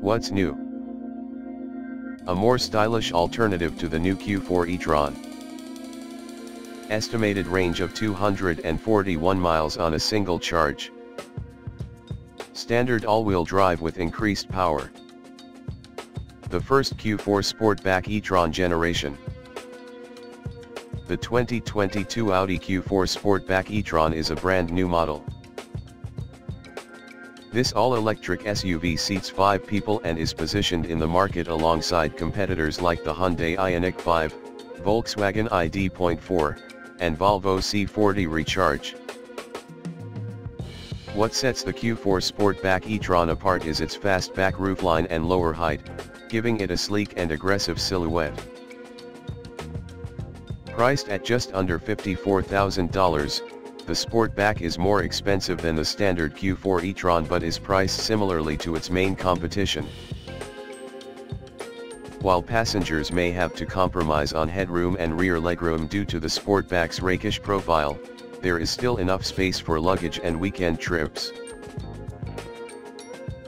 What's new? A more stylish alternative to the new Q4 e-tron. Estimated range of 241 miles on a single charge. Standard all-wheel drive with increased power. The first Q4 Sportback e-tron generation. The 2022 Audi Q4 Sportback e-tron is a brand new model. This all-electric SUV seats 5 people and is positioned in the market alongside competitors like the Hyundai Ioniq 5, Volkswagen ID.4, and Volvo C40 Recharge. What sets the Q4 Sportback e-tron apart is its fastback roofline and lower height, giving it a sleek and aggressive silhouette. Priced at just under $54,000, the Sportback is more expensive than the standard Q4 e-tron but is priced similarly to its main competition. While passengers may have to compromise on headroom and rear legroom due to the Sportback's rakish profile, there is still enough space for luggage and weekend trips.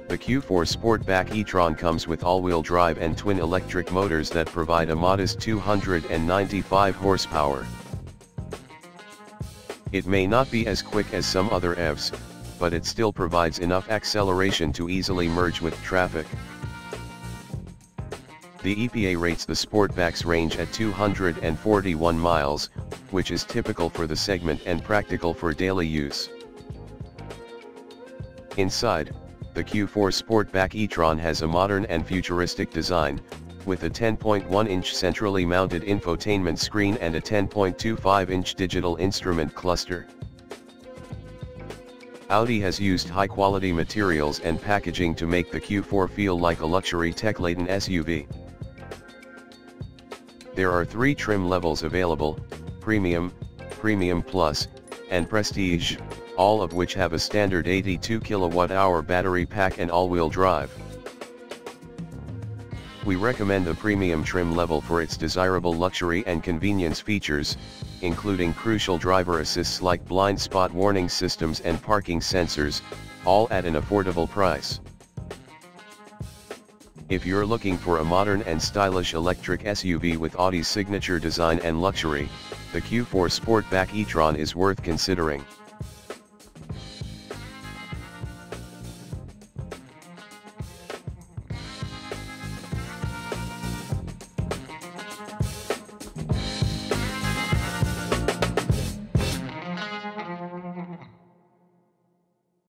The Q4 Sportback e-tron comes with all-wheel drive and twin electric motors that provide a modest 295 horsepower. It may not be as quick as some other EVs, but it still provides enough acceleration to easily merge with traffic. The EPA rates the Sportback's range at 241 miles, which is typical for the segment and practical for daily use. Inside, the Q4 Sportback e-tron has a modern and futuristic design, with a 10.1-inch centrally mounted infotainment screen and a 10.25-inch digital instrument cluster. Audi has used high-quality materials and packaging to make the Q4 feel like a luxury tech-laden SUV. There are three trim levels available, Premium, Premium Plus, and Prestige, all of which have a standard 82 kWh battery pack and all-wheel drive. We recommend the premium trim level for its desirable luxury and convenience features, including crucial driver assists like blind spot warning systems and parking sensors, all at an affordable price. If you're looking for a modern and stylish electric SUV with Audi's signature design and luxury, the Q4 Sportback e-tron is worth considering.